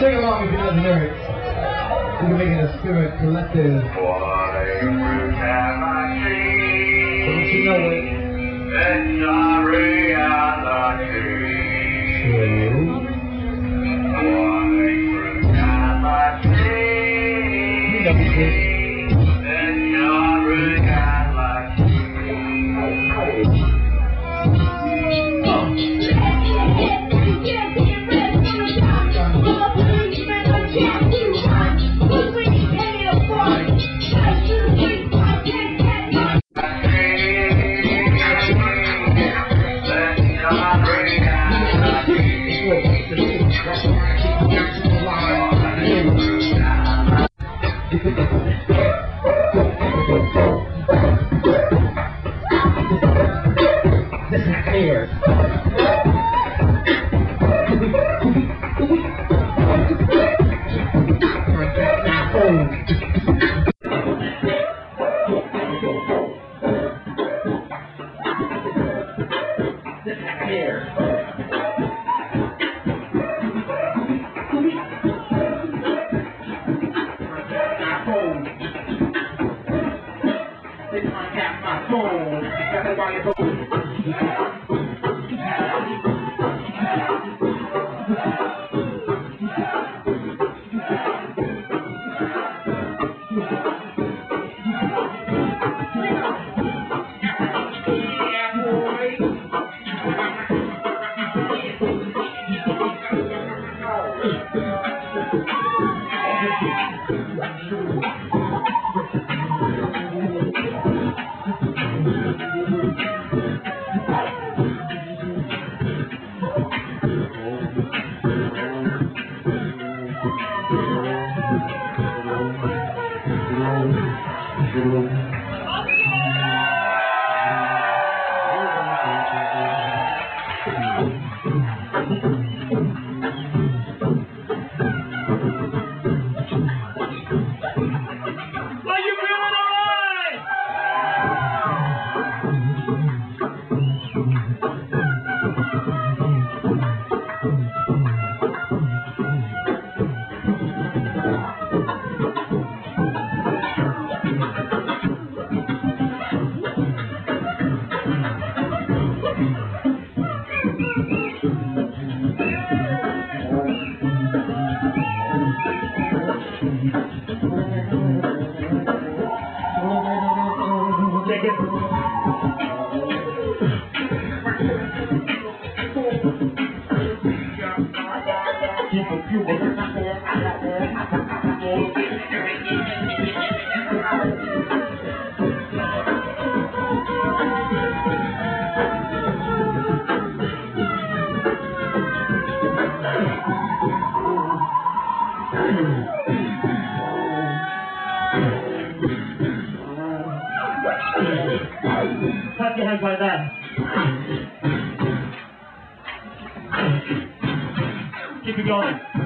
Sing along if you know the lyrics. We can make it a spirit collective. Whatever can I see? Don't you know it? It's a reality. True. Whatever can I You dificuldades. Phone. The Check it. Clap your hands like that. Keep it going.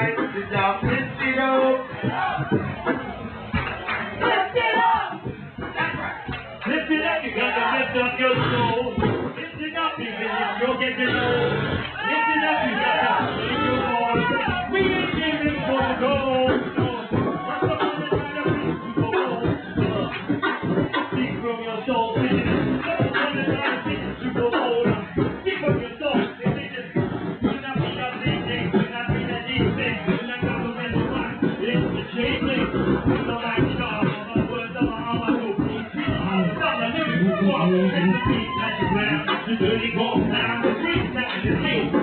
Right, the dog, lift it up. Lift it up, you got to lift up your soul. Lift it up, even if you're getting old. Lift it up, you got to raise your voice. We ain't giving for gold. It's the